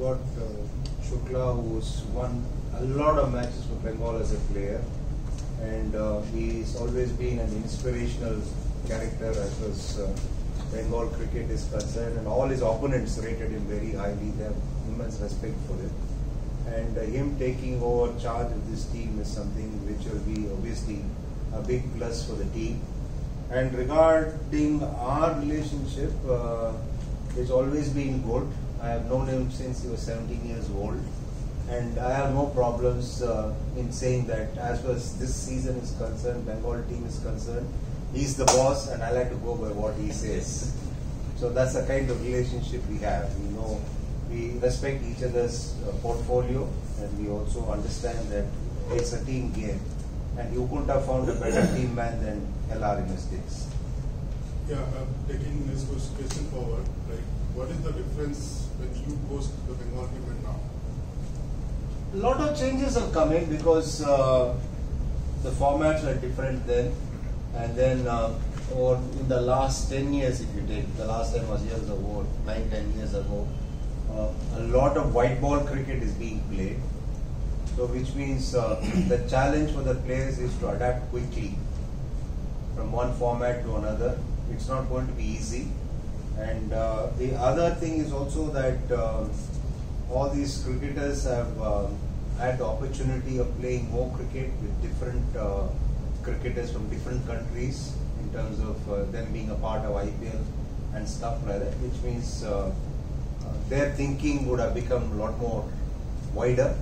got uh, Shukla, who's won a lot of matches for Bengal as a player, and uh, he's always been an inspirational character as far as uh, Bengal cricket is concerned, and all his opponents rated him very highly. They have immense respect for him, and uh, him taking over charge of this team is something which will be obviously a big plus for the team. And regarding our relationship, uh, it's always been good. I have known him since he was 17 years old, and I have no problems uh, in saying that as far as this season is concerned, Bengal team is concerned, he's the boss, and I like to go by what he says. So that's the kind of relationship we have. We know we respect each other's uh, portfolio, and we also understand that it's a team game, and you couldn't have found a better team man than LR in his days. Yeah, uh, taking this question forward, what is the difference when you coached the Bengal team now? A lot of changes have come in because uh, the formats were different then, and then uh, or in the last 10 years, if you take the last time was years ago, 9, 10 years ago, uh, a lot of white ball cricket is being played. So, which means uh, the challenge for the players is to adapt quickly from one format to another. It's not going to be easy. And uh, the other thing is also that um, all these cricketers have um, had the opportunity of playing more cricket with different uh, cricketers from different countries in terms of uh, them being a part of IPL and stuff like that, which means their thinking would have become a lot more wider.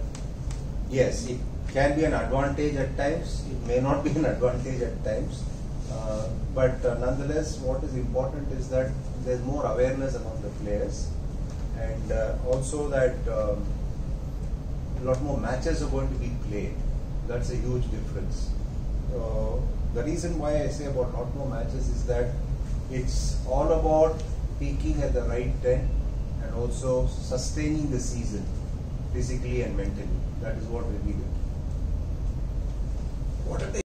Yes, it can be an advantage at times, it may not be an advantage at times. Uh, but uh, nonetheless, what is important is that there's more awareness among the players, and uh, also that um, a lot more matches are going to be played. That's a huge difference. The reason why I say about lot more matches is that it's all about peaking at the right time and also sustaining the season physically and mentally. That is what be the. What are the